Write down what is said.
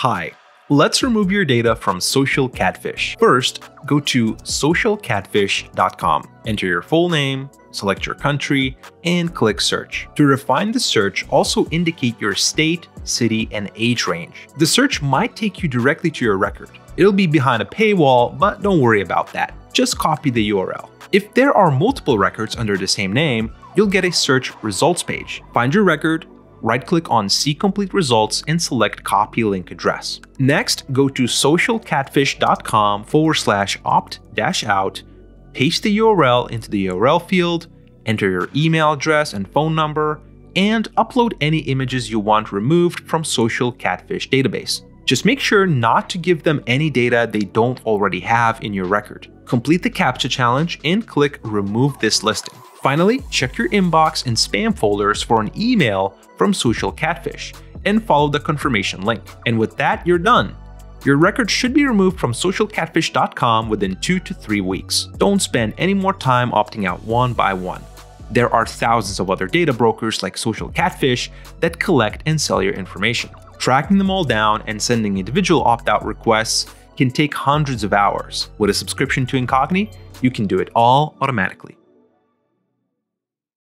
Hi, let's remove your data from Social Catfish. First, go to socialcatfish.com. Enter your full name, select your country, and click search. To refine the search, also indicate your state, city, and age range. The search might take you directly to your record. It'll be behind a paywall, but don't worry about that. Just copy the URL. If there are multiple records under the same name, you'll get a search results page. Find your record, right-click on See Complete Results and select Copy Link Address. Next, go to socialcatfish.com forward slash opt dash out, paste the URL into the URL field, enter your email address and phone number, and upload any images you want removed from Social Catfish database. Just make sure not to give them any data they don't already have in your record. Complete the CAPTCHA challenge and click Remove this listing. Finally, check your inbox and spam folders for an email from Social Catfish and follow the confirmation link. And with that, you're done. Your record should be removed from socialcatfish.com within 2 to 3 weeks. Don't spend any more time opting out one by one. There are thousands of other data brokers like Social Catfish that collect and sell your information. Tracking them all down and sending individual opt-out requests can take hundreds of hours. With a subscription to Incogni, you can do it all automatically.